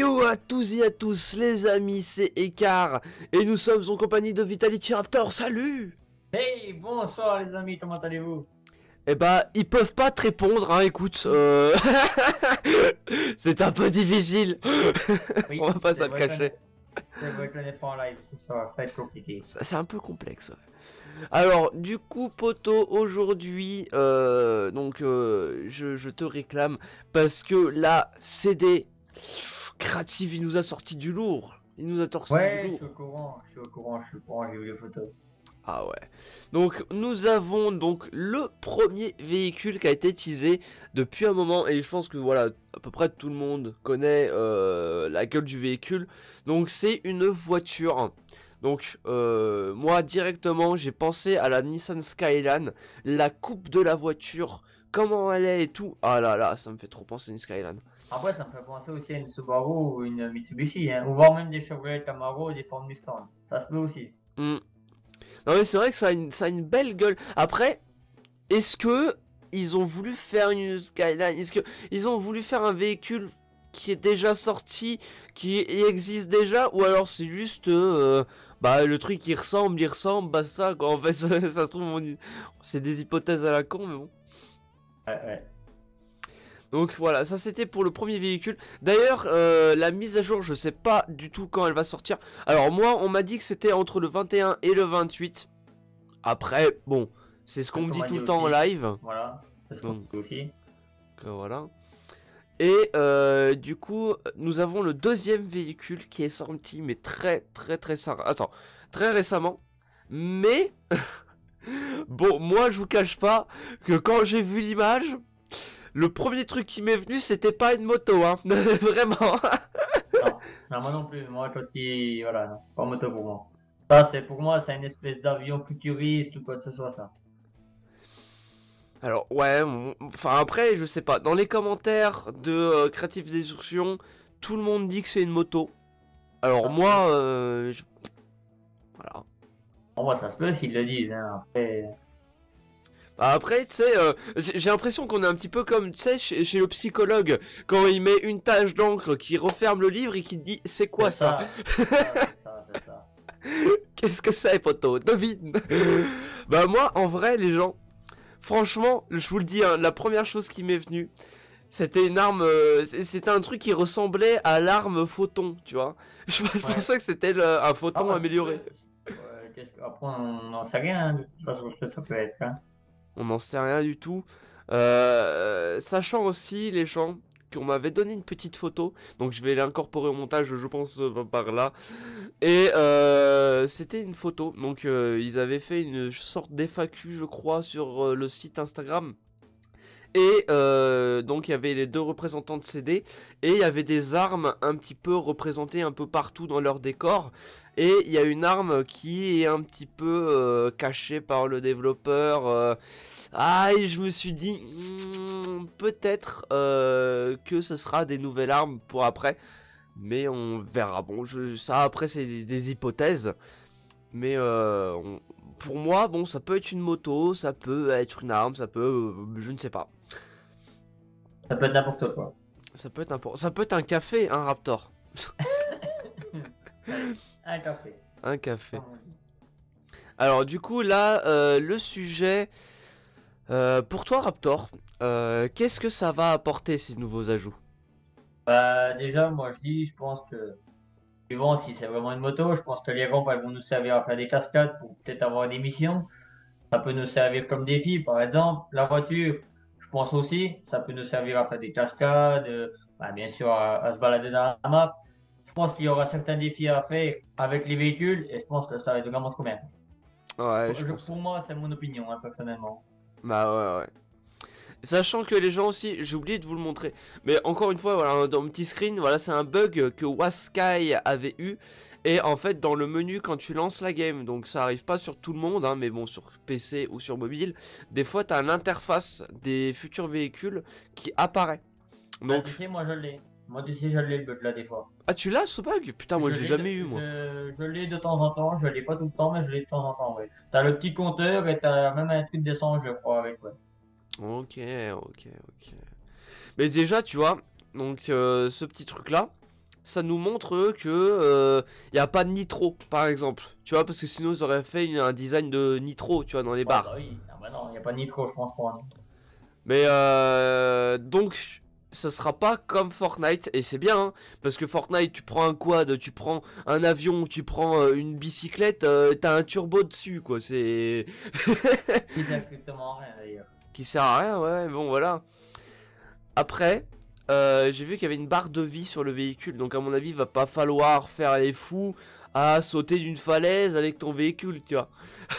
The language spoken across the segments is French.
Yo à tous et à tous les amis, c'est Ekar et nous sommes en compagnie de Vitality Raptor, salut Hey, bonsoir les amis, comment allez-vous? Eh bah, ils peuvent pas te répondre, hein, écoute, euh... c'est un peu difficile, Oui, on va pas se le cacher. C'est un peu complexe. ouais. Alors, du coup, Poto, aujourd'hui, euh, donc, euh, je, je te réclame parce que la CD Creative, il nous a sorti du lourd. Il nous a sorti Ouais, du je lourd. suis au courant, je suis au courant, je suis au courant, j'ai vu les photos. Ah ouais. Donc nous avons donc le premier véhicule qui a été teasé depuis un moment et je pense que voilà à peu près tout le monde connaît euh, la gueule du véhicule. Donc c'est une voiture. Donc euh, moi directement j'ai pensé à la Nissan Skyline, la coupe de la voiture, comment elle est et tout. Ah là là ça me fait trop penser à une Skyline. Après, ça me fait penser aussi à une Subaru ou une Mitsubishi, hein, ou voire même des Chevrolet Camaro ou des Ford Mustang. Ça se peut aussi. Hmm. Non mais c'est vrai que ça a, une, ça a une belle gueule. Après, est-ce que ils ont voulu faire une Skyline? Est-ce que ils ont voulu faire un véhicule qui est déjà sorti, qui existe déjà, ou alors c'est juste euh, bah le truc qui ressemble, il ressemble, bah ça quoi. En fait, ça, ça se trouve, on c'est des hypothèses à la con, mais bon. Ouais, ouais. Donc voilà, ça c'était pour le premier véhicule. D'ailleurs, euh, la mise à jour, je sais pas du tout quand elle va sortir. Alors moi, on m'a dit que c'était entre le 21 et le 28. Après, bon, c'est ce qu'on me dit tout le temps en live. Voilà, c'est Donc. aussi. Donc, voilà. Et euh, du coup, nous avons le deuxième véhicule qui est sorti, mais très très très. Attends, très récemment. Mais bon, moi je vous cache pas que quand j'ai vu l'image, le premier truc qui m'est venu, c'était pas une moto, hein. Vraiment. Non, non, moi non plus, moi quand il... Voilà, non, pas moto pour moi. Ça, c'est pour moi, c'est une espèce d'avion futuriste ou quoi que ce soit, ça. Alors ouais, enfin après, je sais pas. Dans les commentaires de euh, Creative Destruction, tout le monde dit que c'est une moto. Alors Ah, moi, euh, je- voilà. Pour moi, ça se peut s'ils le disent, hein. Après... Après, tu sais, euh, j'ai l'impression qu'on est un petit peu comme, tu sais, chez, chez le psychologue, quand il met une tache d'encre qui referme le livre et qui dit c'est quoi ça. Qu'est-ce que c'est, poteau? Devine Bah moi, en vrai, les gens, franchement, je vous le dis, hein, la première chose qui m'est venue, c'était une arme, euh, c'était un truc qui ressemblait à l'arme photon, tu vois. Je, Ouais. pensais que c'était un photon Ah, amélioré. que- Après, on n'en sait rien, hein, de toute façon, ça peut être. Hein. On n'en sait rien du tout. Euh, sachant aussi, les gens, qu'on m'avait donné une petite photo, donc je vais l'incorporer au montage, je pense, euh, par là. Et euh, c'était une photo, donc ils avaient fait une sorte d'FAQ, je crois, sur le site Instagram. Et donc il y avait les deux représentants de CD et il y avait des armes un petit peu représentées un peu partout dans leur décor. Et il y a une arme qui est un petit peu euh, cachée par le développeur. euh. Ah, et je me suis dit hmm, peut-être euh, que ce sera des nouvelles armes pour après. Mais on verra. Bon, je, ça après c'est des, des hypothèses. Mais on- pour moi, bon, ça peut être une moto, ça peut être une arme, ça peut, je ne sais pas. Ça peut être n'importe quoi. Ça peut être ça peut être un café, un Raptor, Un café. un café. Alors du coup là, euh, le sujet euh, pour toi Raptor, euh, qu'est-ce que ça va apporter ces nouveaux ajouts? Bah, déjà, moi je dis, je pense que, suivant si c'est vraiment une moto, je pense que les rampes elles vont nous servir à faire des cascades pour peut-être avoir des missions. Ça peut nous servir comme défi, par exemple. La voiture, je pense aussi, ça peut nous servir à faire des cascades, euh, bah, bien sûr à, à se balader dans la map. Je pense qu'il y aura certains défis à faire avec les véhicules et je pense que ça va être vraiment trop bien. Ouais, je Je- pense. pour moi, c'est mon opinion, hein, personnellement. Bah ouais, ouais. Sachant que les gens aussi, j'ai oublié de vous le montrer, mais encore une fois, voilà, dans mon petit screen, voilà, c'est un bug que Waskai avait eu. Et en fait, dans le menu, quand tu lances la game, donc ça arrive pas sur tout le monde, hein, mais bon, sur PC ou sur mobile, des fois, t'as l'interface des futurs véhicules qui apparaît. Bah, Donc, tu sais, moi je l'ai. Moi, tu sais, je l'ai le bug là des fois. ah, tu l'as ce bug? Putain, moi, Je j'ai l'ai jamais eu, moi. Je, je l'ai de temps en temps, je l'ai pas tout le temps, mais je l'ai de temps en temps, ouais. T'as le petit compteur et t'as même un truc d'essence, je crois, avec, ouais. Ok, ok, ok. Mais déjà, tu vois, donc euh, ce petit truc là, ça nous montre que il n'y a pas de nitro, par exemple. Tu vois, parce que sinon ils auraient fait un design de nitro, tu vois, dans les bars. Bah oui, ah bah non, il n'y a pas de nitro, je pense pas. Mais euh, donc, ça sera pas comme Fortnite et c'est bien hein, parce que Fortnite tu prends un quad, tu prends un avion, tu prends euh, une bicyclette, euh, t'as un turbo dessus quoi, c'est qui sert strictement à rien d'ailleurs. Qui sert à rien, ouais, bon voilà. Après, euh, j'ai vu qu'il y avait une barre de vie sur le véhicule, donc à mon avis, il va pas falloir faire les fous à sauter d'une falaise avec ton véhicule, tu vois.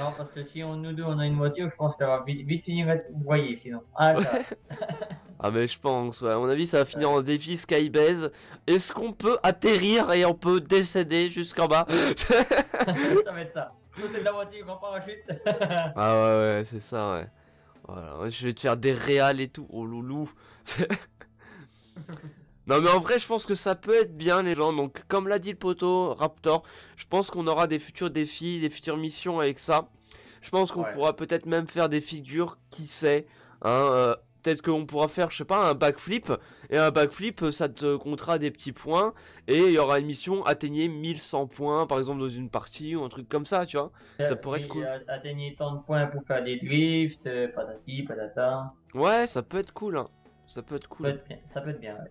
Non, parce que si on, nous deux on a une voiture, je pense que ça va vite, vite finir vous voyez sinon. Ah, ah mais je pense, à mon avis ça va finir en défi Skybase. Est-ce qu'on peut atterrir et on peut décéder jusqu'en bas? Ça va être ça. Sauter de la voiture en parachute. ah ouais ouais c'est ça ouais. Voilà, je vais te faire des réals et tout. Oh loulou. Non mais en vrai je pense que ça peut être bien les gens donc comme l'a dit le poteau Raptor je pense qu'on aura des futurs défis des futures missions avec ça je pense qu'on pourra peut-être même faire des figures qui sait hein, euh, peut-être qu'on pourra faire je sais pas un backflip. Et un backflip ça te comptera des petits points. Et il y aura une mission atteignez 1100 points par exemple dans une partie ou un truc comme ça tu vois. Ça pourrait être cool. atteignez tant de points pour faire des drifts euh, patati patata. Ouais ça peut être cool hein. ça peut être cool. ça peut être bien, ça peut être bien ouais.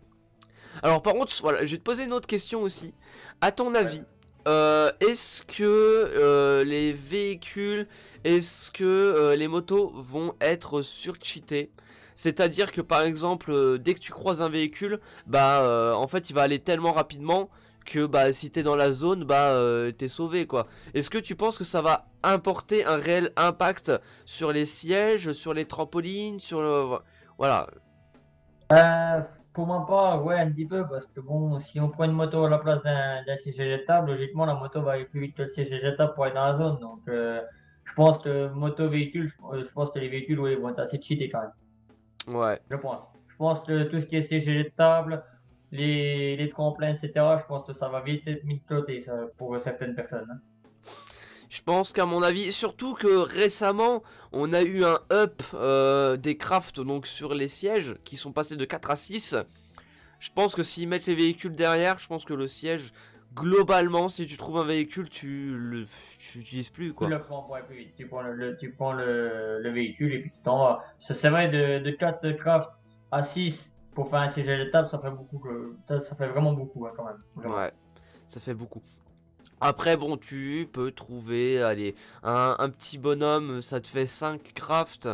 Alors par contre, voilà, je vais te poser une autre question aussi. À ton avis, euh, est-ce que euh, les véhicules, est-ce que euh, les motos vont être surcheatés C'est-à-dire que par exemple, dès que tu croises un véhicule, bah en fait il va aller tellement rapidement que bah si t'es dans la zone, bah t'es sauvé quoi. Est-ce que tu penses que ça va importer un réel impact sur les sièges, sur les trampolines, sur le... Voilà. Pour moi pas, ouais, un petit peu, parce que bon, si on prend une moto à la place d'un siège éjectable, logiquement, la moto va aller plus vite que le siège éjectable pour aller dans la zone. Donc, euh, je pense que moto-véhicule, je, pense que les véhicules, vont être assez cheatés quand même. Ouais. Je pense. Je pense que tout ce qui est siège éjectable, les, les tremplins, etc., je pense que ça va vite être mis de côté ça, pour certaines personnes. Hein. Je pense qu'à mon avis, surtout que récemment, on a eu un up euh, des crafts donc sur les sièges qui sont passés de 4 à 6. Je pense que s'ils mettent les véhicules derrière, je pense que le siège, globalement, si tu trouves un véhicule, tu le l'utilises plus quoi. Tu le prends plus vite. Tu prends le, tu prends le, véhicule et puis tu t'en vas. Ça vrai de, de 4 crafts à 6 pour faire un siège à l'étape, ça fait beaucoup. Ça, ça fait vraiment beaucoup hein, quand même. Ouais, ça fait beaucoup. Après, bon, tu peux trouver, allez, un, petit bonhomme, ça te fait 5 crafts.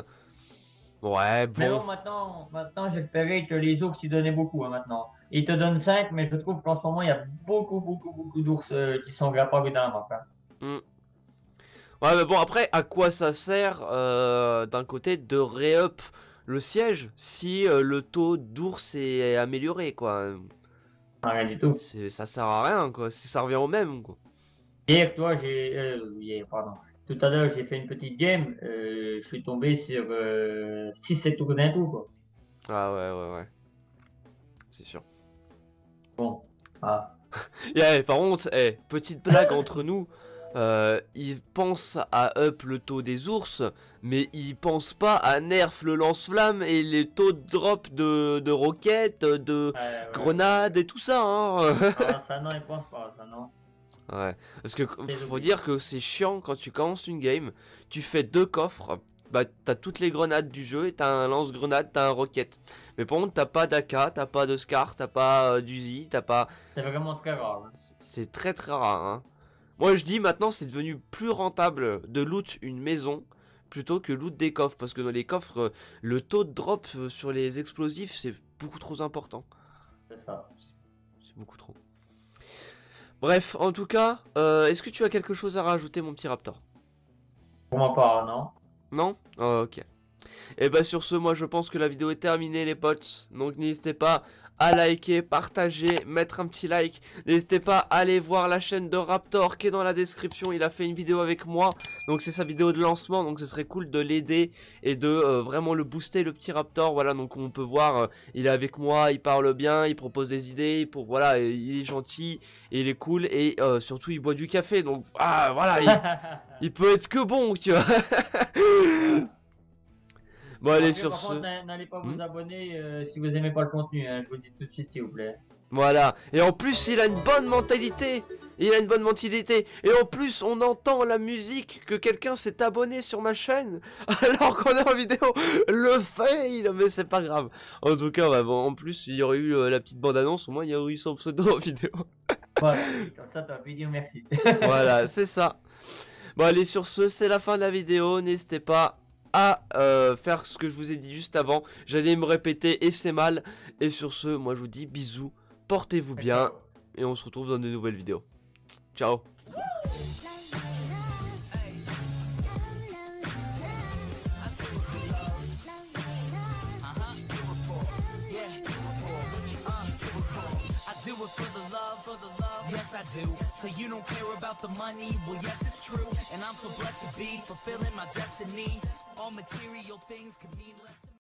Ouais, bon. Mais bon, maintenant, maintenant j'ai repéré que les ours, ils donnaient beaucoup, hein, maintenant. Ils te donnent 5, mais je trouve qu'en ce moment, il y a beaucoup, beaucoup, beaucoup d'ours euh, qui sont la map. Hein. Hmm. Ouais, mais bon, après, à quoi ça sert, euh, d'un côté, de re-up le siège si euh, le taux d'ours est amélioré, quoi? Rien du tout. Ça sert à rien, quoi. Ça revient au même, quoi. Hier, toi, j'ai. Euh, pardon. Tout à l'heure, j'ai fait une petite game. Je suis tombé sur 6-7 euh, tours d'un coup, quoi. Ah ouais, ouais, ouais. C'est sûr. Bon. Ah. yeah, par contre, eh, petite blague entre nous. Euh, ils pensent à up le taux des ours, mais ils pensent pas à nerf le lance-flamme et les taux de drop de, de roquettes, de grenades et tout ça. Hein. ah, ça non, ils pensent pas, ça non. Ouais, parce que faut dire que c'est chiant quand tu commences une game, tu fais deux coffres, bah t'as toutes les grenades du jeu et t'as un lance-grenade, t'as un roquette. Mais par contre t'as pas d'AK, t'as pas de Scar, t'as pas euh, d'Uzi, t'as pas... C'est vraiment très rare. Hein. C'est très très rare. Hein. Moi je dis maintenant c'est devenu plus rentable de loot une maison plutôt que loot des coffres. Parce que dans les coffres, euh, le taux de drop euh, sur les explosifs c'est beaucoup trop important. C'est ça. C'est beaucoup trop. Bref, en tout cas, euh, est-ce que tu as quelque chose à rajouter, mon petit Raptor? Pour moi pas, non. Non? Oh, Ok. Et eh bah sur ce, moi je pense que la vidéo est terminée les potes. Donc n'hésitez pas à liker, partager, mettre un petit like. N'hésitez pas à aller voir la chaîne de Raptor qui est dans la description. Il a fait une vidéo avec moi. Donc c'est sa vidéo de lancement. Donc ce serait cool de l'aider et de euh, vraiment le booster le petit Raptor. Voilà donc on peut voir, euh, il est avec moi, il parle bien, il propose des idées. Pour, voilà, il est gentil et il est cool. Et euh, surtout il boit du café. Donc ah, voilà, il, il peut être que bon, tu vois. Bon, allez, sur ce. N'allez pas vous hmm abonner euh, si vous aimez pas le contenu, hein, je vous dis tout de suite, s'il vous plaît. Voilà. Et en plus, il a une bonne mentalité. Il a une bonne mentalité. Et en plus, on entend la musique que quelqu'un s'est abonné sur ma chaîne. Alors qu'on est en vidéo. Le fail. Mais c'est pas grave. En tout cas, bon, en plus, il y aurait eu euh, la petite bande-annonce. Au moins, il y aurait eu son pseudo en vidéo. Voilà, comme ça t'as pu dire merci. voilà, c'est ça. Bon, allez, sur ce, c'est la fin de la vidéo. N'hésitez pas à euh, faire ce que je vous ai dit juste avant. J'allais me répéter et c'est mal. Et sur ce, moi, je vous dis bisous. Portez-vous bien. Et on se retrouve dans de nouvelles vidéos. Ciao. All material things could mean less.